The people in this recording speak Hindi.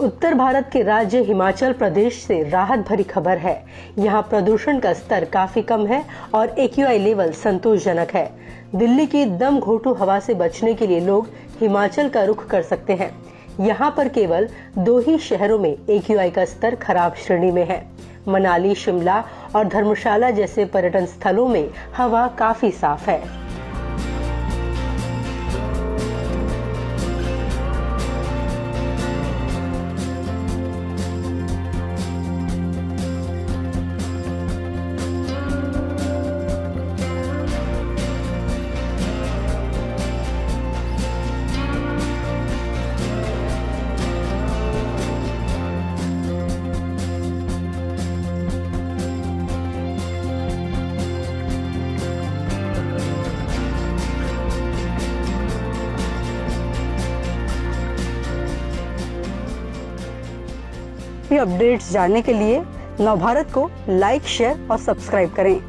उत्तर भारत के राज्य हिमाचल प्रदेश से राहत भरी खबर है। यहाँ प्रदूषण का स्तर काफ़ी कम है और एक्यूआई लेवल संतोषजनक है। दिल्ली की दम घोटू हवा से बचने के लिए लोग हिमाचल का रुख कर सकते हैं। यहाँ पर केवल दो ही शहरों में एक्यूआई का स्तर खराब श्रेणी में है। मनाली, शिमला और धर्मशाला जैसे पर्यटन स्थलों में हवा काफ़ी साफ़ है। भी अपडेट्स जानने के लिए नवभारत को लाइक शेयर और सब्सक्राइब करें।